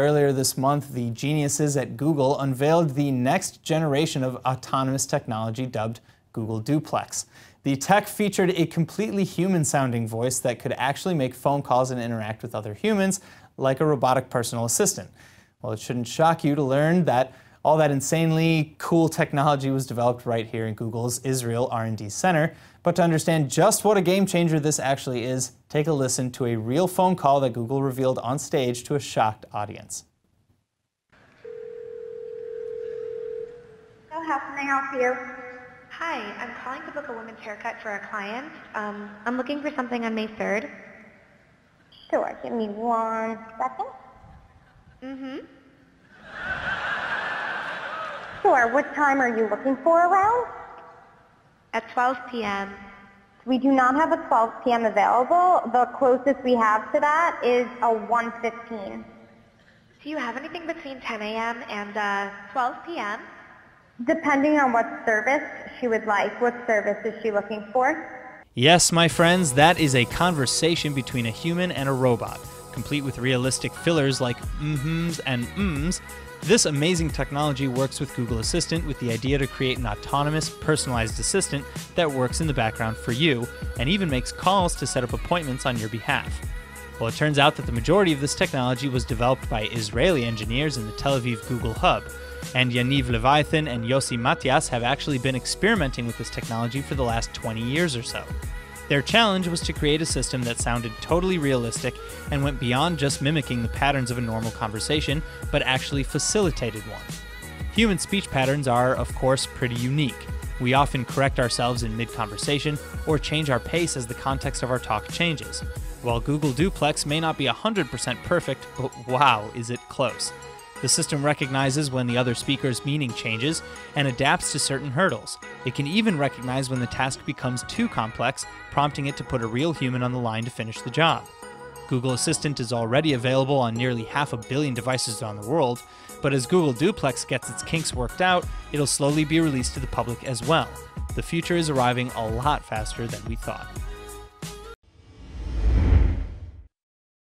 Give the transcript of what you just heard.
Earlier this month, the geniuses at Google unveiled the next generation of autonomous technology dubbed Google Duplex. The tech featured a completely human sounding voice that could actually make phone calls and interact with other humans, like a robotic personal assistant. Well, it shouldn't shock you to learn that all that insanely cool technology was developed right here in Google's Israel R&D Center. But to understand just what a game changer this actually is, take a listen to a real phone call that Google revealed on stage to a shocked audience. So how can I help you? Hi, I'm calling to book a woman's haircut for a client. Um, I'm looking for something on May 3rd. Sure, give me one second. Mm-hmm. Sure, what time are you looking for around? At 12 p.m. We do not have a 12 p.m. available. The closest we have to that is a 1.15. Do you have anything between 10 a.m. and uh, 12 p.m.? Depending on what service she would like. What service is she looking for? Yes, my friends, that is a conversation between a human and a robot, complete with realistic fillers like mm-hms and mms. This amazing technology works with Google Assistant with the idea to create an autonomous, personalized assistant that works in the background for you and even makes calls to set up appointments on your behalf. Well, it turns out that the majority of this technology was developed by Israeli engineers in the Tel Aviv Google Hub, and Yaniv Leviathan and Yossi Matias have actually been experimenting with this technology for the last 20 years or so. Their challenge was to create a system that sounded totally realistic and went beyond just mimicking the patterns of a normal conversation, but actually facilitated one. Human speech patterns are, of course, pretty unique. We often correct ourselves in mid conversation or change our pace as the context of our talk changes. While Google Duplex may not be 100% perfect, but wow, is it close. The system recognizes when the other speaker's meaning changes and adapts to certain hurdles. It can even recognize when the task becomes too complex, prompting it to put a real human on the line to finish the job. Google Assistant is already available on nearly half a billion devices around the world, but as Google Duplex gets its kinks worked out, it'll slowly be released to the public as well. The future is arriving a lot faster than we thought.